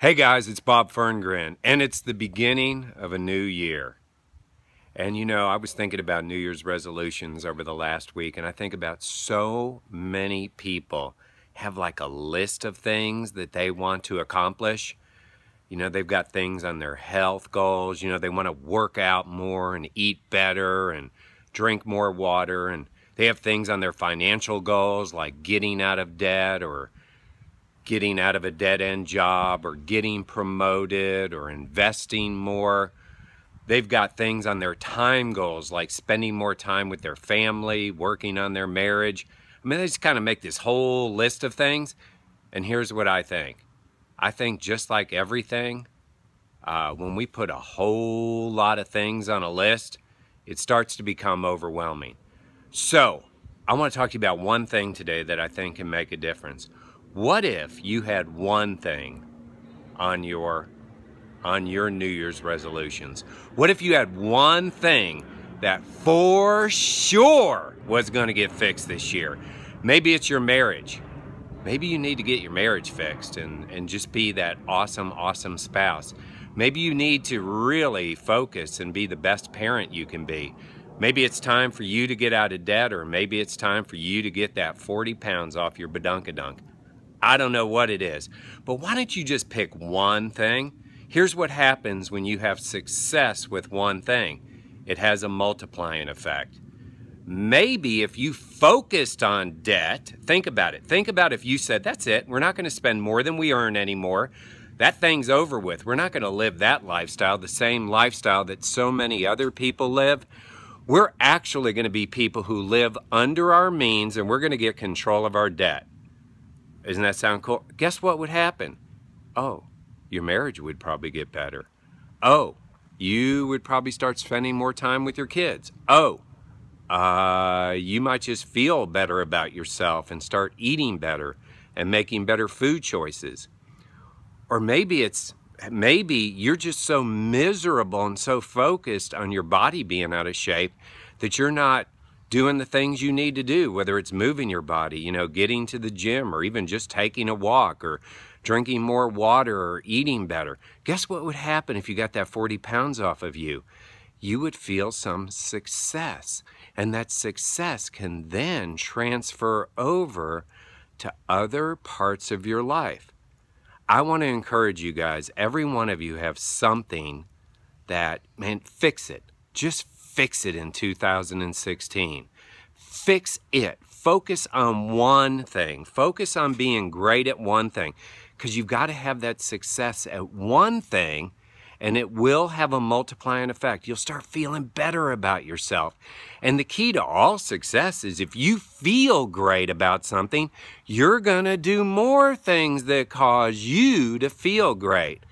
Hey guys, it's Bob Ferngren, and it's the beginning of a new year. And you know, I was thinking about New Year's resolutions over the last week, and I think about so many people have like a list of things that they want to accomplish. You know, they've got things on their health goals. You know, they want to work out more and eat better and drink more water. And they have things on their financial goals like getting out of debt or getting out of a dead end job or getting promoted or investing more. They've got things on their time goals like spending more time with their family, working on their marriage. I mean, they just kind of make this whole list of things. And here's what I think I think just like everything, uh, when we put a whole lot of things on a list, it starts to become overwhelming. So, I want to talk to you about one thing today that I think can make a difference. What if you had one thing on your on your New Year's resolutions? What if you had one thing that for sure was going to get fixed this year? Maybe it's your marriage. Maybe you need to get your marriage fixed and, and just be that awesome, awesome spouse. Maybe you need to really focus and be the best parent you can be. Maybe it's time for you to get out of debt, or maybe it's time for you to get that 40 pounds off your badunkadunk. I don't know what it is. But why don't you just pick one thing? Here's what happens when you have success with one thing it has a multiplying effect. Maybe if you focused on debt, think about it. Think about if you said, That's it, we're not going to spend more than we earn anymore. That thing's over with. We're not going to live that lifestyle, the same lifestyle that so many other people live. We're actually going to be people who live under our means and we're going to get control of our debt. Doesn't that sound cool? Guess what would happen? Oh, your marriage would probably get better. Oh, you would probably start spending more time with your kids. Oh, uh, you might just feel better about yourself and start eating better and making better food choices. Or maybe it's maybe you're just so miserable and so focused on your body being out of shape that you're not doing the things you need to do, whether it's moving your body, you know, getting to the gym, or even just taking a walk, or drinking more water, or eating better. Guess what would happen if you got that 40 pounds off of you? You would feel some success. And that success can then transfer over to other parts of your life. I want to encourage you guys, every one of you have something that, man, fix it. Just fix it in 2016. Fix it. Focus on one thing. Focus on being great at one thing because you've got to have that success at one thing and it will have a multiplying effect. You'll start feeling better about yourself. And the key to all success is if you feel great about something, you're going to do more things that cause you to feel great.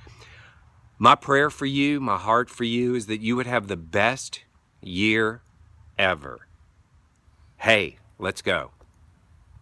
My prayer for you, my heart for you is that you would have the best year ever. Hey, let's go.